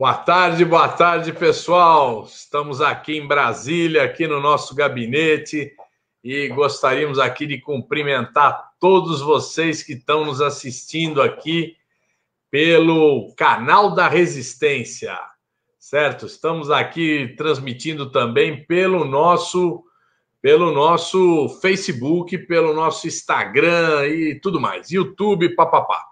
Boa tarde, boa tarde, pessoal. Estamos aqui em Brasília, aqui no nosso gabinete, e gostaríamos aqui de cumprimentar todos vocês que estão nos assistindo aqui pelo canal da Resistência, certo? Estamos aqui transmitindo também pelo nosso pelo nosso Facebook, pelo nosso Instagram e tudo mais, YouTube, papapá.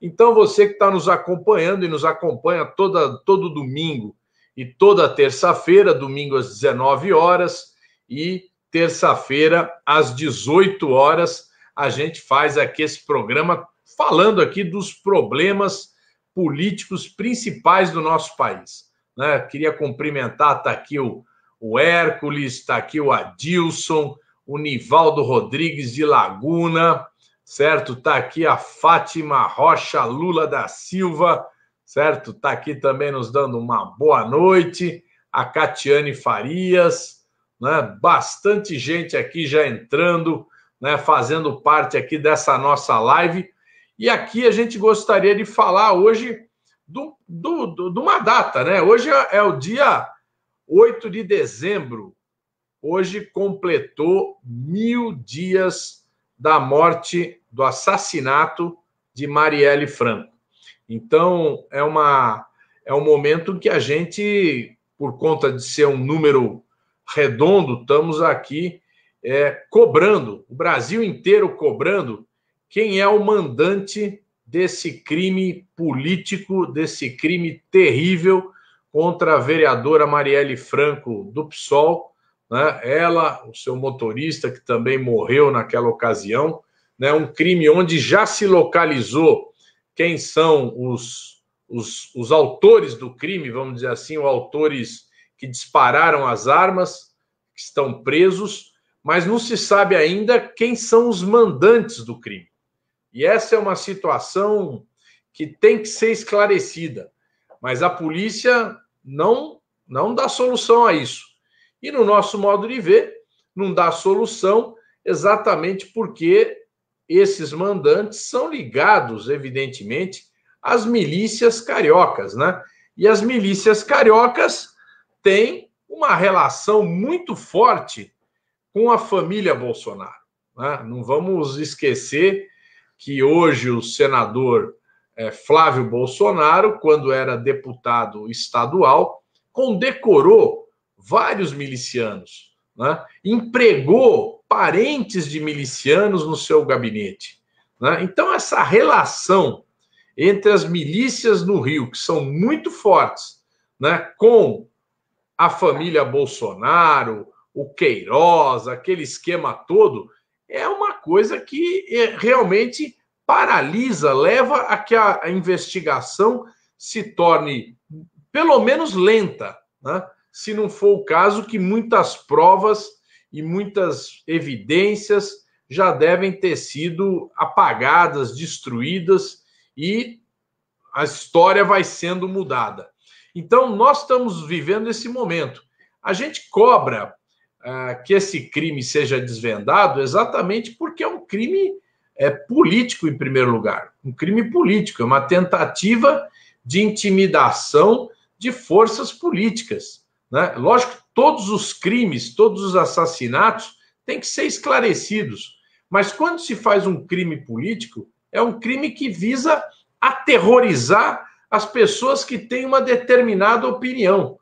Então, você que está nos acompanhando e nos acompanha toda, todo domingo e toda terça-feira, domingo às 19 horas e terça-feira às 18 horas, a gente faz aqui esse programa falando aqui dos problemas políticos principais do nosso país. Né? Queria cumprimentar, está aqui o, o Hércules, está aqui o Adilson, o Nivaldo Rodrigues de Laguna, certo? Tá aqui a Fátima Rocha Lula da Silva, certo? Tá aqui também nos dando uma boa noite, a Catiane Farias, né? Bastante gente aqui já entrando, né? Fazendo parte aqui dessa nossa live. E aqui a gente gostaria de falar hoje do, do, do, de uma data, né? Hoje é, é o dia 8 de dezembro. Hoje completou mil dias da morte, do assassinato de Marielle Franco. Então, é, uma, é um momento que a gente, por conta de ser um número redondo, estamos aqui é, cobrando, o Brasil inteiro cobrando, quem é o mandante desse crime político, desse crime terrível contra a vereadora Marielle Franco do PSOL, né? ela, o seu motorista, que também morreu naquela ocasião, né? um crime onde já se localizou quem são os, os, os autores do crime, vamos dizer assim, os autores que dispararam as armas, que estão presos, mas não se sabe ainda quem são os mandantes do crime. E essa é uma situação que tem que ser esclarecida. Mas a polícia não não dá solução a isso. E no nosso modo de ver, não dá solução exatamente porque esses mandantes são ligados, evidentemente, às milícias cariocas, né? E as milícias cariocas têm uma relação muito forte com a família Bolsonaro. Né? Não vamos esquecer que hoje o senador é, Flávio Bolsonaro, quando era deputado estadual, condecorou vários milicianos, né? empregou parentes de milicianos no seu gabinete. Né? Então, essa relação entre as milícias no Rio, que são muito fortes, né? com a família Bolsonaro, o Queiroz, aquele esquema todo, é uma coisa que é, realmente paralisa, leva a que a, investigação se torne, pelo menos, lenta. Né? se não for o caso que muitas provas e muitas evidências já devem ter sido apagadas, destruídas e a história vai sendo mudada. Então, nós estamos vivendo esse momento. A gente cobra uh, que esse crime seja desvendado exatamente porque é um crime é, político, em primeiro lugar. Um crime político, é uma tentativa de intimidação de forças políticas. Né? Lógico todos os crimes, todos os assassinatos têm que ser esclarecidos. Mas quando se faz um crime político, é um crime que visa aterrorizar as pessoas que têm uma determinada opinião,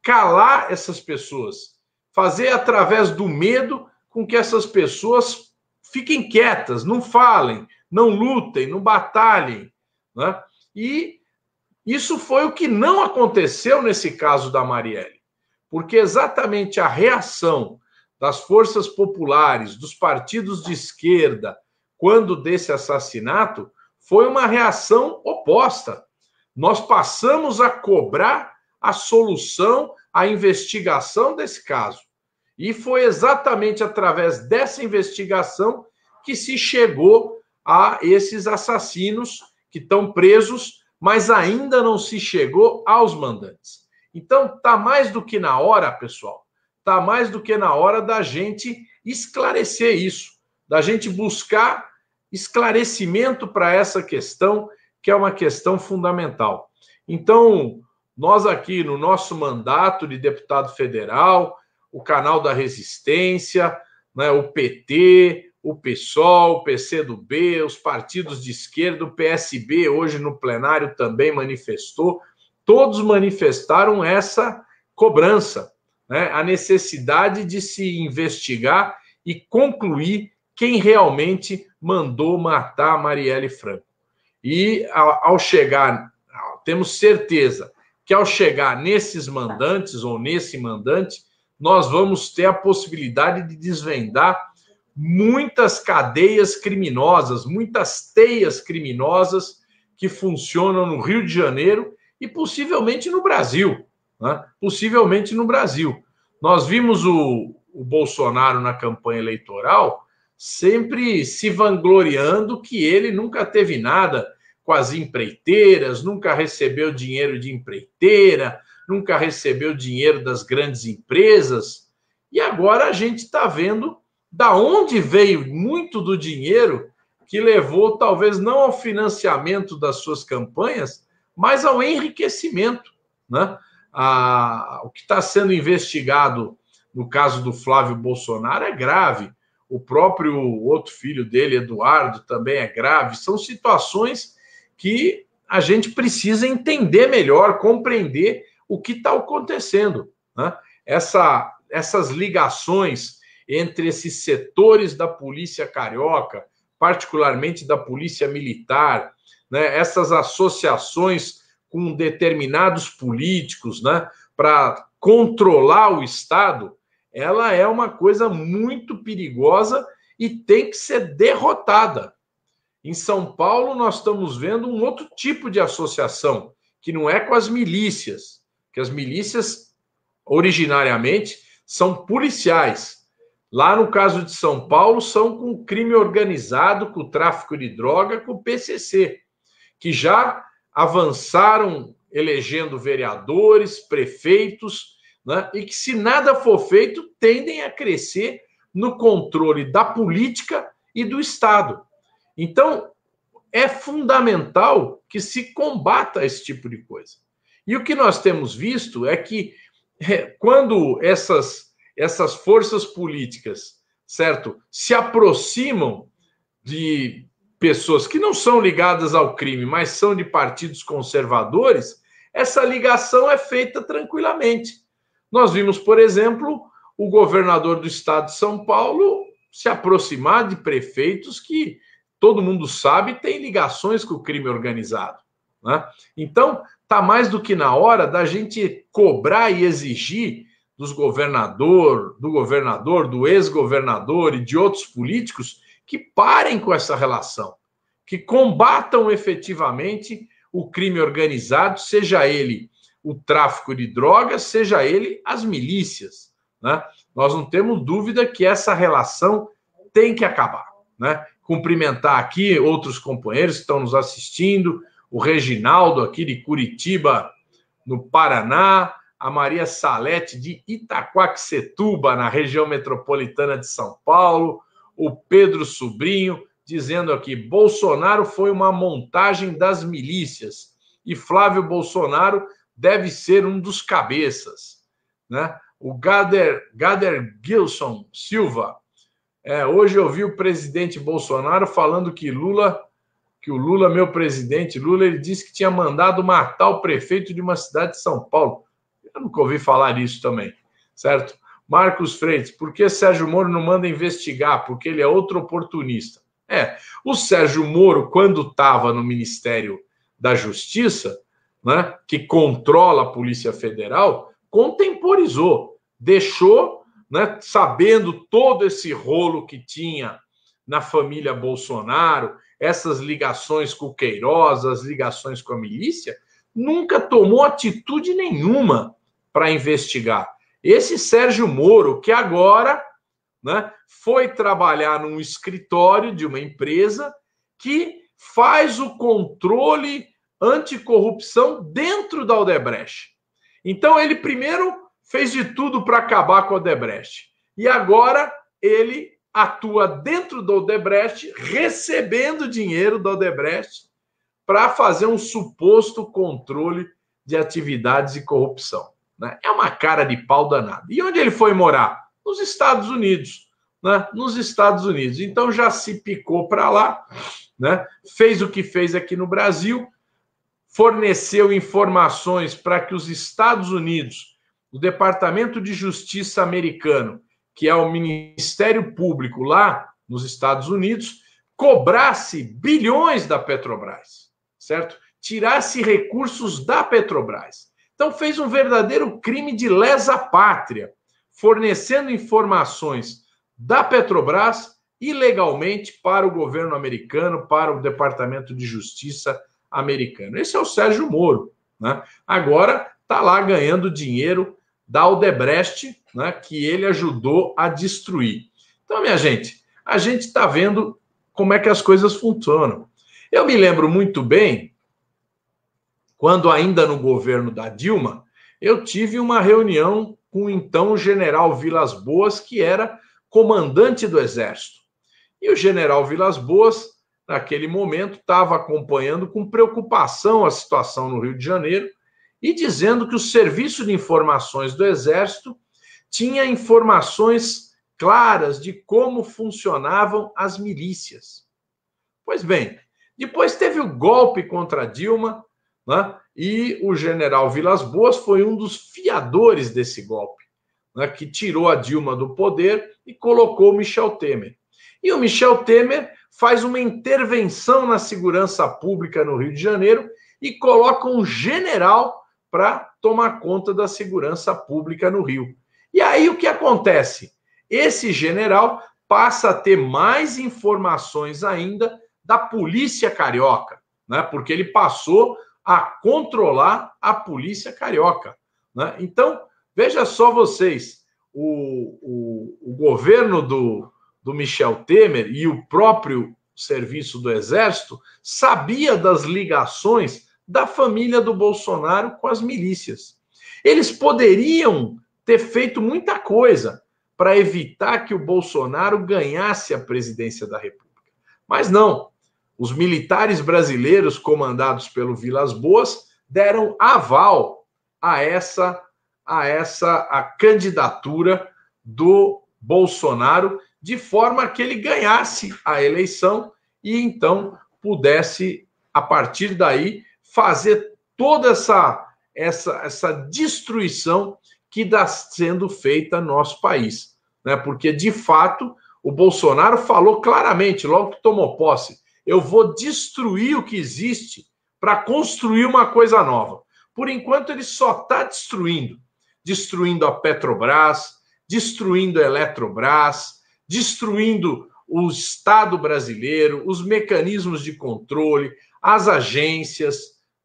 calar essas pessoas, fazer através do medo com que essas pessoas fiquem quietas, não falem, não lutem, não batalhem. Né? E isso foi o que não aconteceu nesse caso da Marielle porque exatamente a reação das forças populares, dos partidos de esquerda, quando desse assassinato, foi uma reação oposta. Nós passamos a cobrar a solução, a investigação desse caso. E foi exatamente através dessa investigação que se chegou a esses assassinos que estão presos, mas ainda não se chegou aos mandantes. Então, tá mais do que na hora, pessoal, tá mais do que na hora da gente esclarecer isso, da gente buscar esclarecimento para essa questão, que é uma questão fundamental. Então, Nós aqui no nosso mandato de deputado federal, o canal da Resistência, né, o PT, o PSOL, o PCdoB, os partidos de esquerda, o PSB hoje no plenário também manifestou, todos manifestaram essa cobrança, né, a necessidade de se investigar e concluir quem realmente mandou matar Marielle Franco. E ao chegar, temos certeza que ao chegar nesses mandantes ou nesse mandante, nós vamos ter a possibilidade de desvendar muitas cadeias criminosas, muitas teias criminosas que funcionam no Rio de Janeiro e possivelmente no Brasil. Né? Possivelmente no Brasil. Nós vimos o, o Bolsonaro na campanha eleitoral sempre se vangloriando que ele nunca teve nada com as empreiteiras, nunca recebeu dinheiro de empreiteira, nunca recebeu dinheiro das grandes empresas. E agora a gente está vendo da onde veio muito do dinheiro que levou talvez não ao financiamento das suas campanhas, mas ao enriquecimento. Né? A, o que está sendo investigado no caso do Flávio Bolsonaro é grave. O próprio outro filho dele, Eduardo, também é grave. São situações que a gente precisa entender melhor, compreender o que está acontecendo. Né? Essa, essas ligações entre esses setores da polícia carioca, particularmente da polícia militar, né? essas associações com determinados políticos, né? para controlar o Estado, ela é uma coisa muito perigosa e tem que ser derrotada. Em São Paulo, nós estamos vendo um outro tipo de associação, que não é com as milícias, que as milícias, originariamente, são policiais. Lá no caso de São Paulo, são com crime organizado, com tráfico de droga, com o PCC, que já avançaram elegendo vereadores, prefeitos, né? e que, se nada for feito, tendem a crescer no controle da política e do Estado. Então, é fundamental que se combata esse tipo de coisa. E o que nós temos visto é que é, quando essas, essas forças políticas, certo, se aproximam de pessoas que não são ligadas ao crime, mas são de partidos conservadores, essa ligação é feita tranquilamente. Nós vimos, por exemplo, o governador do estado de São Paulo se aproximar de prefeitos que todo mundo sabe, tem ligações com o crime organizado. Né? Então, está mais do que na hora da gente cobrar e exigir dos governador, do governador, do ex-governador e de outros políticos que parem com essa relação, que combatam efetivamente o crime organizado, seja ele o tráfico de drogas, seja ele as milícias. Né? Nós não temos dúvida que essa relação tem que acabar. Né? cumprimentar aqui outros companheiros que estão nos assistindo, o Reginaldo aqui de Curitiba, no Paraná, a Maria Salete de Itaquaquecetuba, na região metropolitana de São Paulo, o Pedro Sobrinho dizendo aqui: Bolsonaro foi uma montagem das milícias e Flávio Bolsonaro deve ser um dos cabeças, né? O Gader, Gader Gilson Silva, é, hoje eu vi o presidente Bolsonaro falando que Lula, que o Lula, meu presidente, Lula, ele disse que tinha mandado matar o prefeito de uma cidade de São Paulo. Eu nunca ouvi falar isso também, certo? Marcos Freitas, por que Sérgio Moro não manda investigar? Porque ele é outro oportunista. É, o Sérgio Moro, quando estava no Ministério da Justiça, né, que controla a Polícia Federal, contemporizou, deixou né, sabendo todo esse rolo que tinha na família Bolsonaro, essas ligações com o Queiroz, as ligações com a milícia, nunca tomou atitude nenhuma para investigar. Esse Sérgio Moro, que agora né, foi trabalhar num escritório de uma empresa que faz o controle anticorrupção dentro da Odebrecht. Então, ele primeiro fez de tudo para acabar com o Odebrecht. E agora ele atua dentro do Odebrecht, recebendo dinheiro do Odebrecht para fazer um suposto controle de atividades e corrupção. Né? É uma cara de pau danada. E onde ele foi morar? Nos Estados Unidos. Né? Nos Estados Unidos. Então já se picou para lá, né? fez o que fez aqui no Brasil, forneceu informações para que os Estados Unidos, o Departamento de Justiça americano, que é o Ministério Público lá nos Estados Unidos, cobrasse bilhões da Petrobras, certo? Tirasse recursos da Petrobras. Então fez um verdadeiro crime de lesa pátria, fornecendo informações da Petrobras ilegalmente para o governo americano, para o Departamento de Justiça americano. Esse é o Sérgio Moro. Né? Agora está lá ganhando dinheiro da Aldebrecht, né, que ele ajudou a destruir. Então, minha gente, a gente está vendo como é que as coisas funcionam. Eu me lembro muito bem, quando ainda no governo da Dilma, eu tive uma reunião com então o general Vilas Boas, que era comandante do Exército. E o general Vilas Boas naquele momento, estava acompanhando com preocupação a situação no Rio de Janeiro e dizendo que o Serviço de Informações do Exército tinha informações claras de como funcionavam as milícias. Pois bem, depois teve o golpe contra Dilma, né? e o general Vilas Boas foi um dos fiadores desse golpe, né? que tirou a Dilma do poder e colocou Michel Temer. E o Michel Temer faz uma intervenção na segurança pública no Rio de Janeiro e coloca um general para tomar conta da segurança pública no Rio. E aí o que acontece? Esse general passa a ter mais informações ainda da polícia carioca, né? Porque ele passou a controlar a polícia carioca. Né? Então, veja só vocês, o, o, o governo do, do Michel Temer e o próprio serviço do Exército sabia das ligações da família do Bolsonaro com as milícias. Eles poderiam ter feito muita coisa para evitar que o Bolsonaro ganhasse a presidência da República. Mas não. Os militares brasileiros comandados pelo Vilas Boas deram aval a essa a essa a candidatura do Bolsonaro de forma que ele ganhasse a eleição e então pudesse, a partir daí, fazer toda essa, essa, essa destruição que está sendo feita no nosso país. Né? Porque, de fato, o Bolsonaro falou claramente, logo que tomou posse, eu vou destruir o que existe para construir uma coisa nova. Por enquanto, ele só está destruindo. Destruindo a Petrobras, destruindo a Eletrobras, destruindo o Estado brasileiro, os mecanismos de controle, as agências,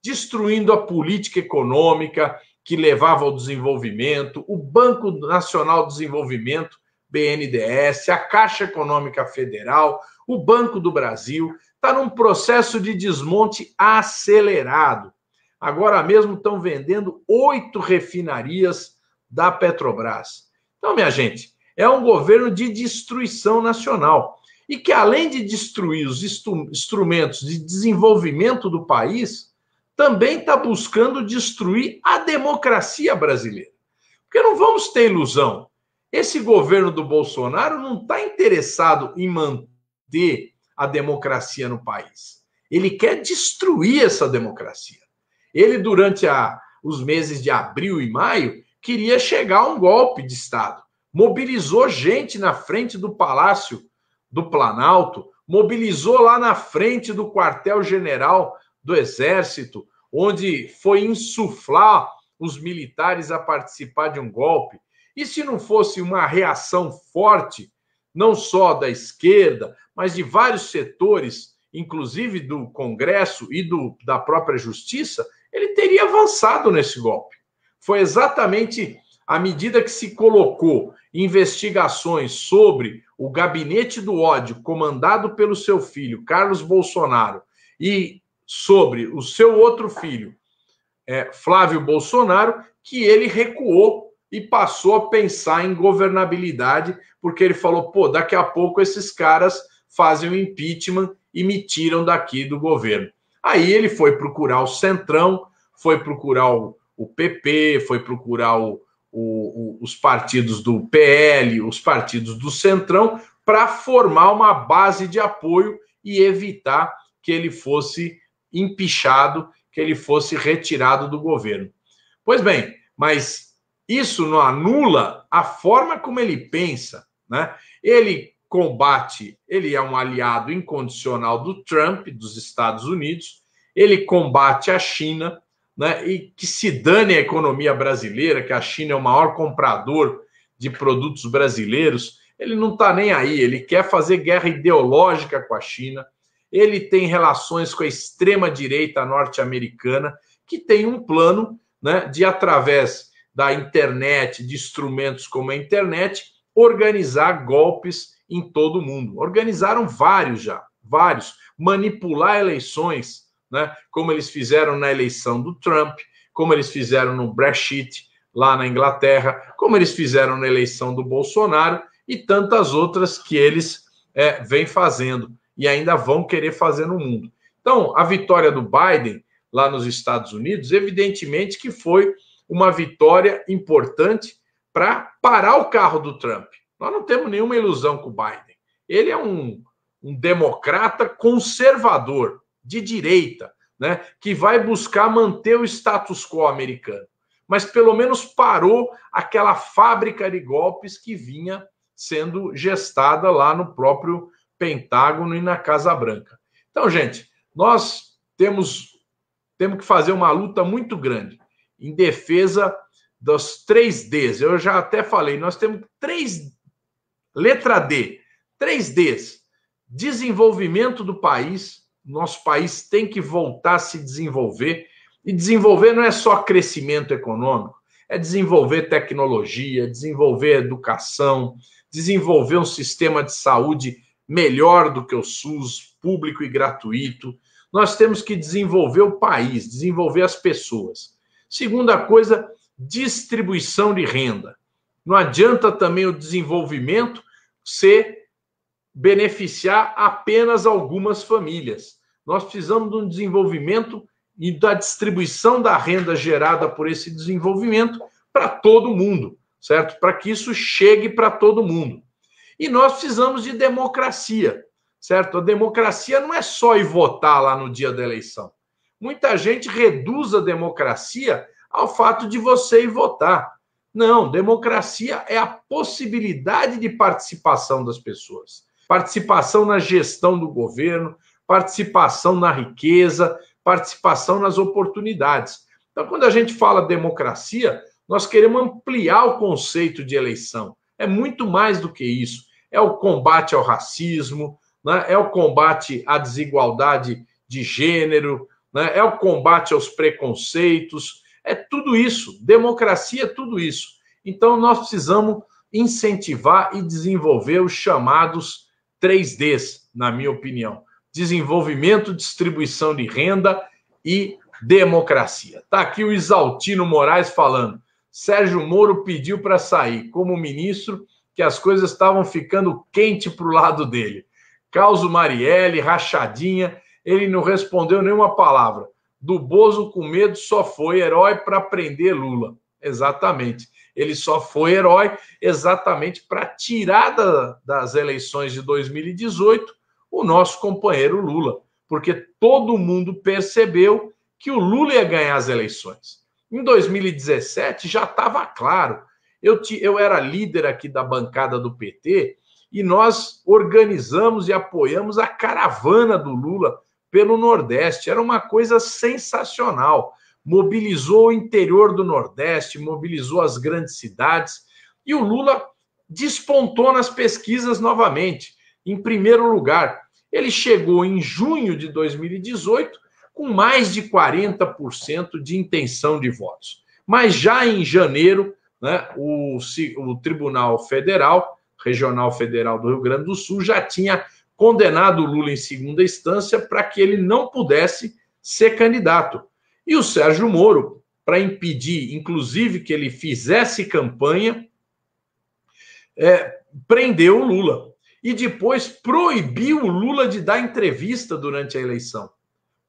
destruindo a política econômica que levava ao desenvolvimento, o Banco Nacional de Desenvolvimento, BNDES, a Caixa Econômica Federal, o Banco do Brasil, está num processo de desmonte acelerado. Agora mesmo estão vendendo oito refinarias da Petrobras. Então, minha gente, é um governo de destruição nacional. E que, além de destruir os instrumentos de desenvolvimento do país, também está buscando destruir a democracia brasileira. Porque não vamos ter ilusão. Esse governo do Bolsonaro não está interessado em manter a democracia no país. Ele quer destruir essa democracia. Ele, durante a, os meses de abril e maio, queria chegar a um golpe de Estado mobilizou gente na frente do Palácio do Planalto, mobilizou lá na frente do quartel-general do Exército, onde foi insuflar os militares a participar de um golpe. E se não fosse uma reação forte, não só da esquerda, mas de vários setores, inclusive do Congresso e do, da própria Justiça, ele teria avançado nesse golpe. Foi exatamente à medida que se colocou investigações sobre o gabinete do ódio comandado pelo seu filho, Carlos Bolsonaro, e sobre o seu outro filho, é, Flávio Bolsonaro, que ele recuou e passou a pensar em governabilidade, porque ele falou: pô, daqui a pouco esses caras fazem o impeachment e me tiram daqui do governo. Aí ele foi procurar o Centrão, foi procurar o, o PP, foi procurar o, o, os partidos do PL, os partidos do Centrão, para formar uma base de apoio e evitar que ele fosse empichado, que ele fosse retirado do governo. Pois bem, mas isso não anula a forma como ele pensa, né? Ele combate, ele é um aliado incondicional do Trump, dos Estados Unidos, ele combate a China, né? E que se dane a economia brasileira, que a China é o maior comprador de produtos brasileiros, ele não está nem aí, ele quer fazer guerra ideológica com a China, ele tem relações com a extrema-direita norte-americana, que tem um plano né, de, através da internet, de instrumentos como a internet, organizar golpes em todo o mundo. Organizaram vários já, vários. Manipular eleições, né, como eles fizeram na eleição do Trump, como eles fizeram no Brexit lá na Inglaterra, como eles fizeram na eleição do Bolsonaro e tantas outras que eles é, vêm fazendo e ainda vão querer fazer no mundo. Então, a vitória do Biden lá nos Estados Unidos, evidentemente que foi uma vitória importante para parar o carro do Trump. Nós não temos nenhuma ilusão com o Biden. Ele é um, um democrata conservador, de direita, né, que vai buscar manter o status quo americano. Mas pelo menos parou aquela fábrica de golpes que vinha sendo gestada lá no próprio Pentágono e na Casa Branca. Então, gente, nós temos, temos que fazer uma luta muito grande em defesa dos três Ds. Eu já até falei, nós temos três. Letra D, três Ds. Desenvolvimento do país. Nosso país tem que voltar a se desenvolver. E desenvolver não é só crescimento econômico, é desenvolver tecnologia, desenvolver educação, desenvolver um sistema de saúde melhor do que o SUS, público e gratuito. Nós temos que desenvolver o país, desenvolver as pessoas. Segunda coisa, distribuição de renda. Não adianta também o desenvolvimento ser beneficiar apenas algumas famílias. Nós precisamos de um desenvolvimento e da distribuição da renda gerada por esse desenvolvimento para todo mundo certo? Para que isso chegue para todo mundo. E nós precisamos de democracia, certo? A democracia não é só ir votar lá no dia da eleição. Muita gente reduz a democracia ao fato de você ir votar. Não, democracia é a possibilidade de participação das pessoas. Participação na gestão do governo, participação na riqueza, participação nas oportunidades. Então, quando a gente fala democracia, nós queremos ampliar o conceito de eleição. É muito mais do que isso. É o combate ao racismo, né? é o combate à desigualdade de gênero, né? é o combate aos preconceitos. É tudo isso. Democracia é tudo isso. Então, nós precisamos incentivar e desenvolver os chamados 3Ds, na minha opinião: desenvolvimento, distribuição de renda e democracia. Está aqui o Isaltino Moraes falando. Sérgio Moro pediu para sair como ministro, que as coisas estavam ficando quente para o lado dele. Causo Marielle, rachadinha, ele não respondeu nenhuma palavra. Do Bozo com medo só foi herói para prender Lula. Exatamente. Ele só foi herói exatamente para tirar da, das eleições de 2018 o nosso companheiro Lula, porque todo mundo percebeu que o Lula ia ganhar as eleições. Em 2017 já estava claro. Eu, eu era líder aqui da bancada do PT e nós organizamos e apoiamos a caravana do Lula pelo Nordeste. Era uma coisa sensacional. Mobilizou o interior do Nordeste, mobilizou as grandes cidades e o Lula despontou nas pesquisas novamente, em primeiro lugar. Ele chegou em junho de 2018 com mais de 40% de intenção de votos. Mas já em janeiro, né, o, o Tribunal Federal, Regional Federal do Rio Grande do Sul, já tinha condenado Lula em segunda instância para que ele não pudesse ser candidato. E o Sérgio Moro, para impedir, inclusive, que ele fizesse campanha, é, prendeu o Lula. E depois proibiu o Lula de dar entrevista durante a eleição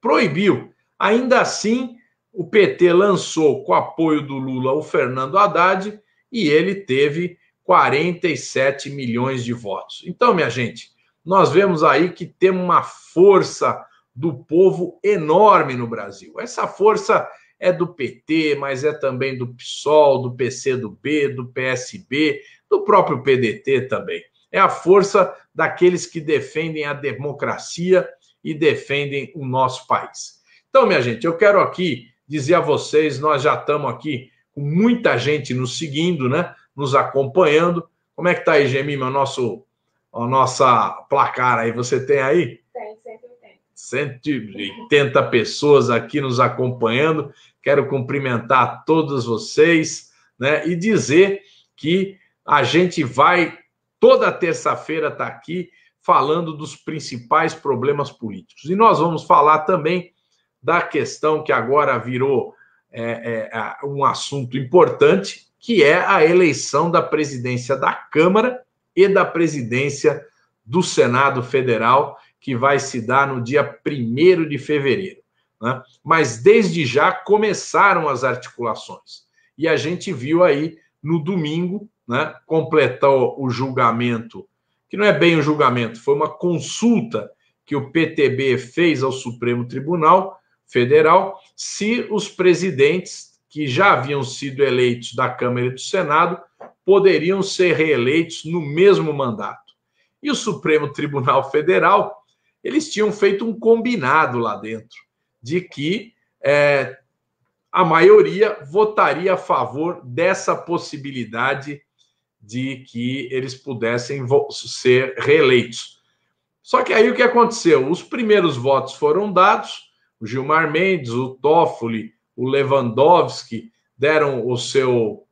proibiu. Ainda assim, o PT lançou, com apoio do Lula, o Fernando Haddad e ele teve 47 milhões de votos. Então, minha gente, nós vemos aí que temos uma força do povo enorme no Brasil. Essa força é do PT, mas é também do PSOL, do PCdoB, do PSB, do próprio PDT também. É a força daqueles que defendem a democracia e defendem o nosso país. Então, minha gente, eu quero aqui dizer a vocês, nós já estamos aqui com muita gente nos seguindo, né? Nos acompanhando. Como é que tá aí, Gemima, nosso a nossa placar aí? Você tem aí? Tem, 180. 180 pessoas aqui nos acompanhando. Quero cumprimentar todos vocês, né? E dizer que a gente vai toda terça-feira estar tá aqui falando dos principais problemas políticos. E nós vamos falar também da questão que agora virou é, é, um assunto importante, que é a eleição da presidência da Câmara e da presidência do Senado Federal, que vai se dar no dia 1 de fevereiro. Né? Mas desde já começaram as articulações. E a gente viu aí no domingo, né, completou o julgamento, que não é bem o julgamento, foi uma consulta que o PTB fez ao Supremo Tribunal Federal, se os presidentes que já haviam sido eleitos da Câmara e do Senado poderiam ser reeleitos no mesmo mandato. E o Supremo Tribunal Federal, eles tinham feito um combinado lá dentro de que é, a maioria votaria a favor dessa possibilidade de que eles pudessem ser reeleitos. Só que aí o que aconteceu? Os primeiros votos foram dados, o Gilmar Mendes, o Toffoli, o Lewandowski deram o seu,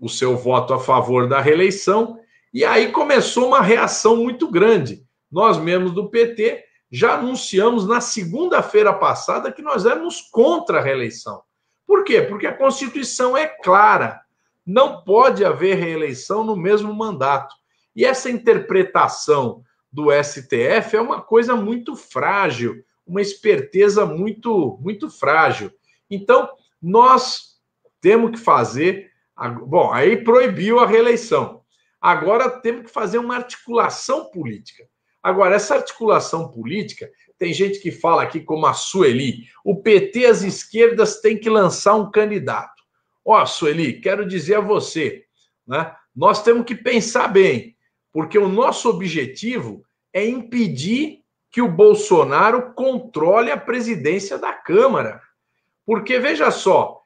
o seu voto a favor da reeleição, e aí começou uma reação muito grande. Nós mesmos do PT já anunciamos na segunda-feira passada que nós éramos contra a reeleição. Por quê? Porque a Constituição é clara. Não pode haver reeleição no mesmo mandato. E essa interpretação do STF é uma coisa muito frágil, uma esperteza muito, muito frágil. Então, nós temos que fazer. Bom, aí proibiu a reeleição. Agora temos que fazer uma articulação política. Agora, essa articulação política, tem gente que fala aqui como a Sueli, o PT, as esquerdas têm que lançar um candidato. Ó, oh, Sueli, quero dizer a você, né? Nós temos que pensar bem, porque o nosso objetivo é impedir que o Bolsonaro controle a presidência da Câmara. Porque, veja só,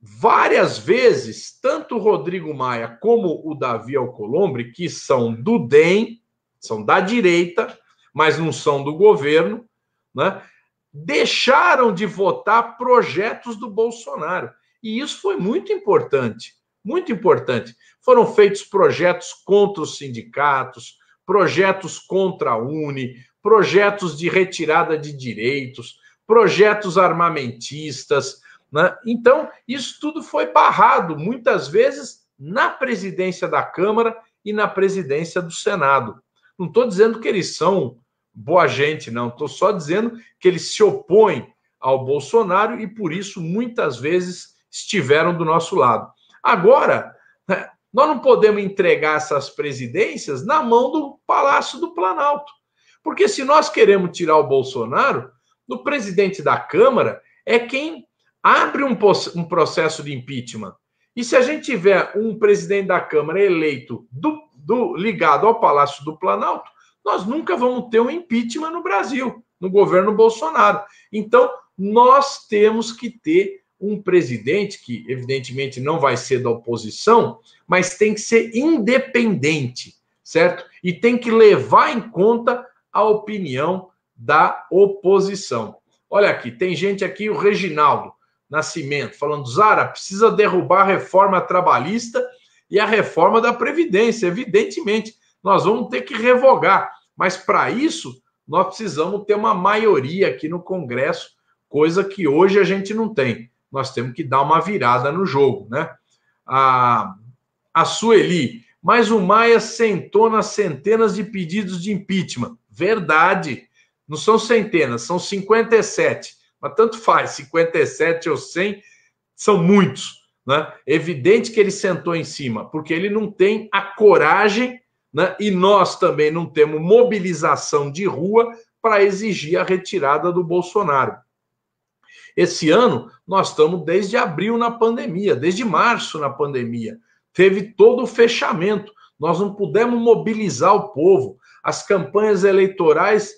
várias vezes, tanto o Rodrigo Maia como o Davi Alcolumbre, que são do DEM, são da direita, mas não são do governo, né? deixaram de votar projetos do Bolsonaro. E isso foi muito importante, muito importante. Foram feitos projetos contra os sindicatos, projetos contra a Uni, projetos de retirada de direitos, projetos armamentistas. Né? Então, isso tudo foi barrado, muitas vezes, na presidência da Câmara e na presidência do Senado. Não estou dizendo que eles são boa gente, não. Estou só dizendo que eles se opõem ao Bolsonaro e, por isso, muitas vezes estiveram do nosso lado. Agora, né, nós não podemos entregar essas presidências na mão do Palácio do Planalto. Porque se nós queremos tirar o Bolsonaro, o presidente da Câmara é quem abre um, um processo de impeachment. E se a gente tiver um presidente da Câmara eleito do do, ligado ao Palácio do Planalto, nós nunca vamos ter um impeachment no Brasil, no governo Bolsonaro. Então, nós temos que ter um presidente que, evidentemente, não vai ser da oposição, mas tem que ser independente, certo? E tem que levar em conta a opinião da oposição. Olha aqui, tem gente aqui, o Reginaldo Nascimento, falando: Zara, precisa derrubar a reforma trabalhista e a reforma da Previdência. Evidentemente, nós vamos ter que revogar, mas para isso nós precisamos ter uma maioria aqui no Congresso, coisa que hoje a gente não tem. Nós temos que dar uma virada no jogo, né? A, a Sueli, mas o Maia sentou nas centenas de pedidos de impeachment. Verdade. Não são centenas, são 57. Mas tanto faz, 57 ou 100 são muitos. Né? Evidente que ele sentou em cima, porque ele não tem a coragem, né? e nós também não temos mobilização de rua para exigir a retirada do Bolsonaro. Esse ano, nós estamos desde abril na pandemia, desde março na pandemia. Teve todo o fechamento. Nós não pudemos mobilizar o povo. As campanhas eleitorais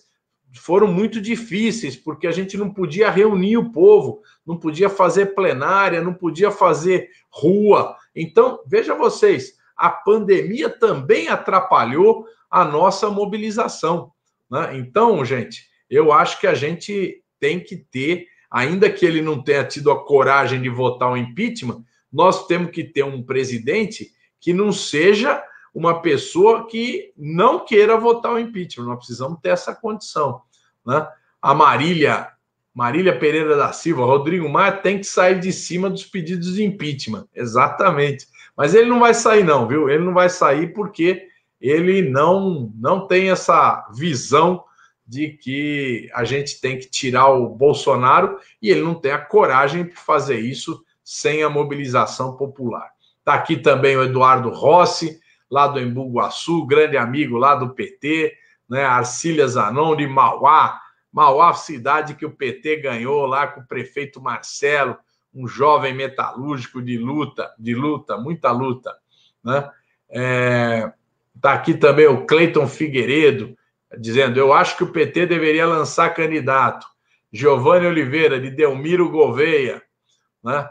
foram muito difíceis, porque a gente não podia reunir o povo, não podia fazer plenária, não podia fazer rua. Então, veja vocês, a pandemia também atrapalhou a nossa mobilização. Né? Então, gente, eu acho que a gente tem que ter, ainda que ele não tenha tido a coragem de votar o impeachment, nós temos que ter um presidente que não seja uma pessoa que não queira votar o impeachment. Nós precisamos ter essa condição. Né? A Marília, Marília Pereira da Silva, Rodrigo Maia tem que sair de cima dos pedidos de impeachment. Exatamente. Mas ele não vai sair, não, viu? Ele não vai sair porque ele não, não tem essa visão de que a gente tem que tirar o Bolsonaro e ele não tem a coragem de fazer isso sem a mobilização popular. Está aqui também o Eduardo Rossi, lá do Embu grande amigo lá do PT, né? Arcília Zanon de Mauá, Mauá, cidade que o PT ganhou lá com o prefeito Marcelo, um jovem metalúrgico de luta, de luta, muita luta, né? É, tá aqui também o Cleiton Figueiredo dizendo: eu acho que o PT deveria lançar candidato. Giovanni Oliveira de Delmiro Gouveia, né?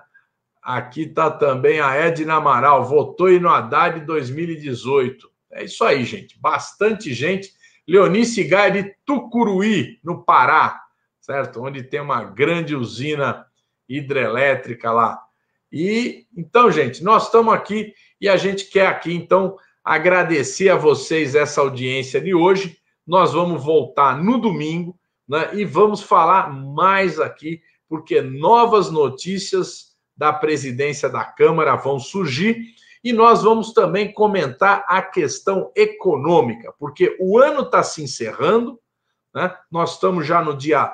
Aqui está também a Edna Amaral, votou no Haddad 2018. É isso aí, gente. Bastante gente. Leonice Gaia de Tucuruí, no Pará, certo? Onde tem uma grande usina hidrelétrica lá. E então, gente, nós estamos aqui e a gente quer aqui, então, agradecer a vocês essa audiência de hoje. Nós vamos voltar no domingo né, e vamos falar mais aqui, porque novas notícias da presidência da Câmara vão surgir e nós vamos também comentar a questão econômica, porque o ano está se encerrando, né? nós estamos já no dia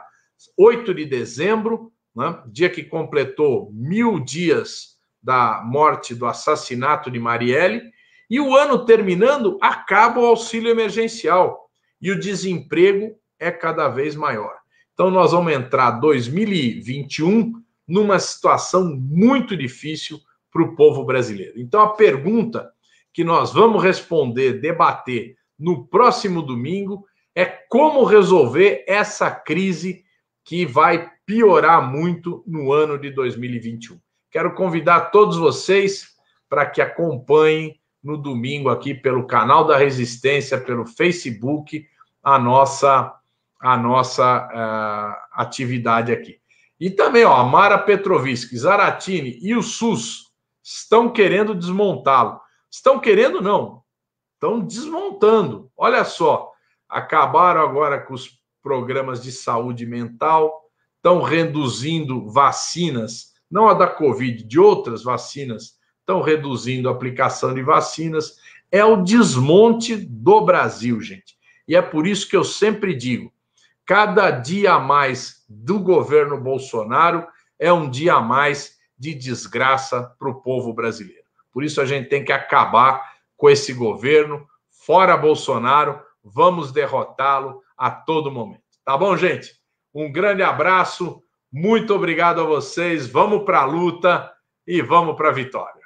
8 de dezembro, né? dia que completou mil dias da morte, do assassinato de Marielle, e o ano terminando, acaba o auxílio emergencial e o desemprego é cada vez maior. Então, nós vamos entrar 2021 numa situação muito difícil para o povo brasileiro. Então, a pergunta que nós vamos responder, debater no próximo domingo é como resolver essa crise que vai piorar muito no ano de 2021. Quero convidar todos vocês para que acompanhem no domingo aqui pelo canal da Resistência, pelo Facebook, a nossa a nossa uh, atividade aqui. E também, ó, Mara Petrovic, Zaratini e o SUS estão querendo desmontá-lo. Estão querendo, não. Estão desmontando. Olha só, acabaram agora com os programas de saúde mental, estão reduzindo vacinas, não a da Covid, de outras vacinas, estão reduzindo a aplicação de vacinas. É o desmonte do Brasil, gente. E é por isso que eu sempre digo: cada dia a mais do governo Bolsonaro é um dia a mais de desgraça para o povo brasileiro. Por isso a gente tem que acabar com esse governo. Fora Bolsonaro, vamos derrotá-lo a todo momento. Tá bom, gente? Um grande abraço, muito obrigado a vocês. Vamos para a luta e vamos para a vitória.